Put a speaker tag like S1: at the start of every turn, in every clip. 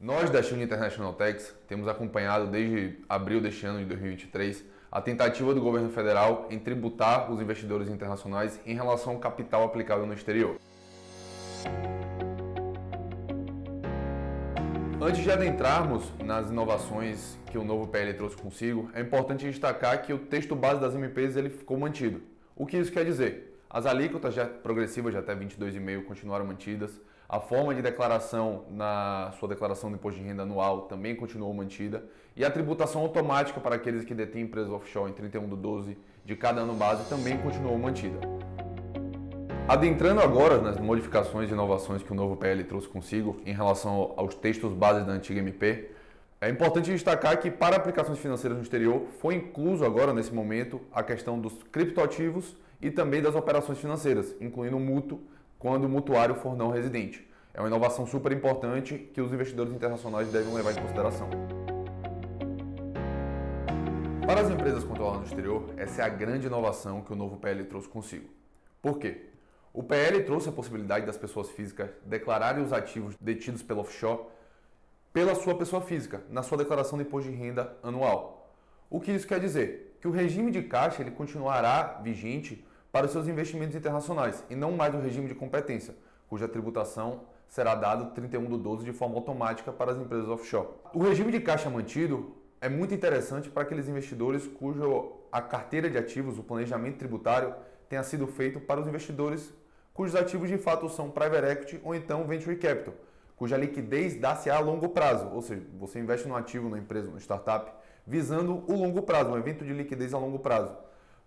S1: Nós da Shield International Tax temos acompanhado desde abril deste ano de 2023 a tentativa do governo federal em tributar os investidores internacionais em relação ao capital aplicado no exterior. Antes de adentrarmos nas inovações que o novo PL trouxe consigo, é importante destacar que o texto base das MPs ele ficou mantido. O que isso quer dizer? As alíquotas já progressivas de até 22,5 continuaram mantidas, a forma de declaração na sua declaração de imposto de renda anual também continuou mantida. E a tributação automática para aqueles que detêm empresas offshore em 31 de 12 de cada ano base também continuou mantida. Adentrando agora nas modificações e inovações que o novo PL trouxe consigo em relação aos textos base da antiga MP, é importante destacar que para aplicações financeiras no exterior foi incluso agora nesse momento a questão dos criptoativos e também das operações financeiras, incluindo o mútuo quando o mutuário for não residente. É uma inovação super importante que os investidores internacionais devem levar em consideração. Para as empresas controladas no exterior, essa é a grande inovação que o novo PL trouxe consigo. Por quê? O PL trouxe a possibilidade das pessoas físicas declararem os ativos detidos pelo offshore pela sua pessoa física, na sua declaração de imposto de renda anual. O que isso quer dizer? Que o regime de caixa ele continuará vigente para os seus investimentos internacionais e não mais o regime de competência, cuja tributação será dado 31 do 12 de forma automática para as empresas offshore. O regime de caixa mantido é muito interessante para aqueles investidores cuja a carteira de ativos, o planejamento tributário, tenha sido feito para os investidores cujos ativos de fato são private equity ou então venture capital, cuja liquidez dá-se a longo prazo, ou seja, você investe no ativo, na empresa, no startup, visando o longo prazo, um evento de liquidez a longo prazo.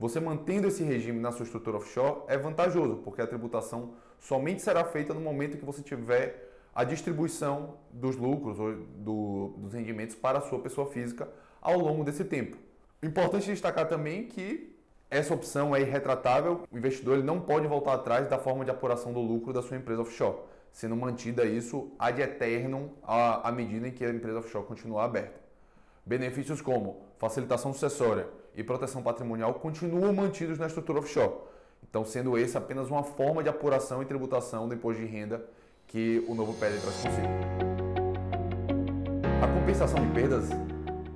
S1: Você mantendo esse regime na sua estrutura offshore é vantajoso, porque a tributação somente será feita no momento que você tiver a distribuição dos lucros ou do, dos rendimentos para a sua pessoa física ao longo desse tempo. Importante destacar também que essa opção é irretratável, o investidor ele não pode voltar atrás da forma de apuração do lucro da sua empresa offshore, sendo mantida isso ad eternum à medida em que a empresa offshore continuar aberta. Benefícios como facilitação sucessória, e proteção patrimonial continuam mantidos na estrutura offshore. Então, sendo esse apenas uma forma de apuração e tributação do imposto de renda que o novo PL traz consigo. A compensação de perdas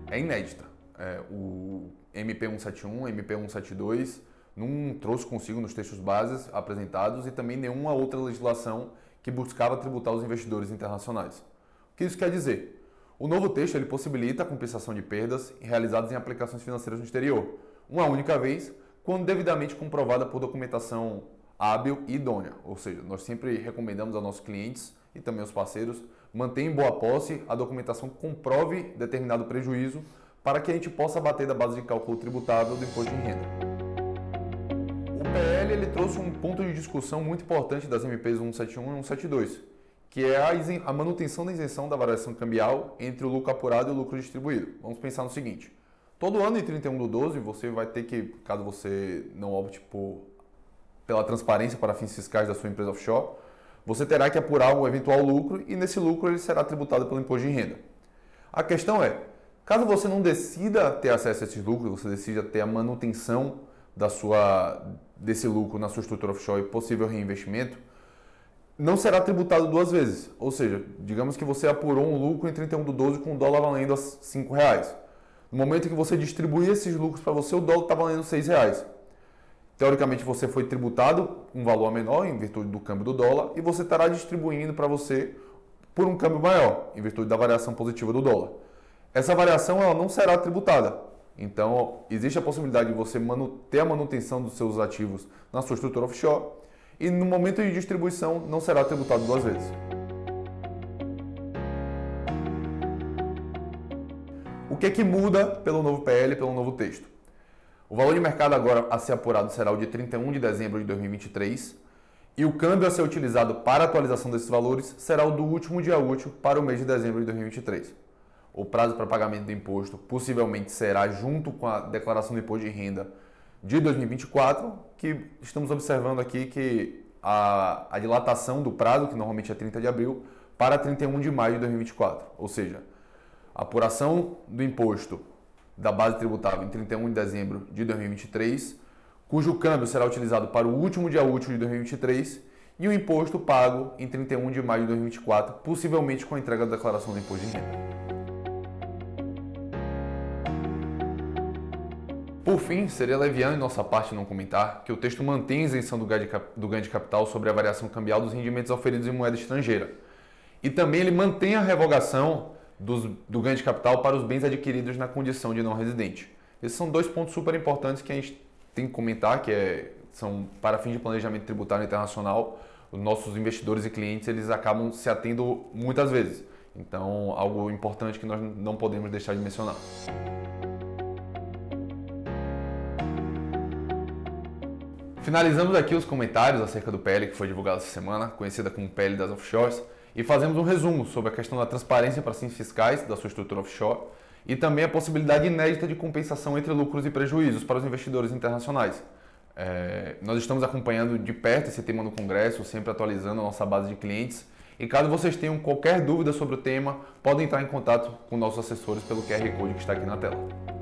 S1: é inédita. É, o MP171, MP172 não trouxe consigo nos textos bases apresentados e também nenhuma outra legislação que buscava tributar os investidores internacionais. O que isso quer dizer? O novo texto ele possibilita a compensação de perdas realizadas em aplicações financeiras no exterior, uma única vez, quando devidamente comprovada por documentação hábil e idônea. Ou seja, nós sempre recomendamos aos nossos clientes e também aos parceiros manter em boa posse a documentação que comprove determinado prejuízo para que a gente possa bater da base de cálculo tributável do imposto de renda. O PL ele trouxe um ponto de discussão muito importante das MPs 171 e 172 que é a, manutenção da isenção da variação cambial entre o lucro apurado e o lucro distribuído. Vamos pensar no seguinte: todo ano em 31 do 12 você vai ter que, caso você não opte por, pela transparência para fins fiscais da sua empresa offshore, você terá que apurar um eventual lucro e nesse lucro ele será tributado pelo imposto de renda. A questão é, caso você não decida ter acesso a esses lucros, você decida ter a manutenção da sua, desse lucro na sua estrutura offshore e possível reinvestimento, não será tributado duas vezes. Ou seja, digamos que você apurou um lucro em 31 do 12 com o dólar valendo a 5 reais. No momento que você distribuir esses lucros para você, o dólar está valendo 6 reais. Teoricamente, você foi tributado um valor menor em virtude do câmbio do dólar e você estará distribuindo para você por um câmbio maior, em virtude da variação positiva do dólar. Essa variação ela não será tributada. Então, existe a possibilidade de você ter a manutenção dos seus ativos na sua estrutura offshore e no momento de distribuição não será tributado duas vezes. O que é que muda pelo novo PL, pelo novo texto? O valor de mercado agora a ser apurado será o de 31 de dezembro de 2023 e o câmbio a ser utilizado para a atualização desses valores será o do último dia útil para o mês de dezembro de 2023. O prazo para pagamento do imposto possivelmente será junto com a declaração do imposto de renda de 2024, que estamos observando aqui que a, a dilatação do prazo, que normalmente é 30 de abril, para 31 de maio de 2024. Ou seja, a apuração do imposto da base tributável em 31 de dezembro de 2023, cujo câmbio será utilizado para o último dia útil de 2023 e o imposto pago em 31 de maio de 2024, possivelmente com a entrega da declaração do imposto de renda. Por fim, seria leviano em nossa parte não comentar que o texto mantém a isenção do ganho de capital sobre a variação cambial dos rendimentos oferidos em moeda estrangeira. E também ele mantém a revogação dos, do ganho de capital para os bens adquiridos na condição de não residente. Esses são dois pontos super importantes que a gente tem que comentar, que é, são para fins de planejamento tributário internacional, os nossos investidores e clientes eles acabam se atendo muitas vezes. Então, algo importante que nós não podemos deixar de mencionar. Finalizamos aqui os comentários acerca do PL que foi divulgado essa semana, conhecida como PL das Offshores, e fazemos um resumo sobre a questão da transparência para fins fiscais da sua estrutura offshore e também a possibilidade inédita de compensação entre lucros e prejuízos para os investidores internacionais. É, nós estamos acompanhando de perto esse tema no Congresso, sempre atualizando a nossa base de clientes. E caso vocês tenham qualquer dúvida sobre o tema, podem entrar em contato com nossos assessores pelo QR Code que está aqui na tela.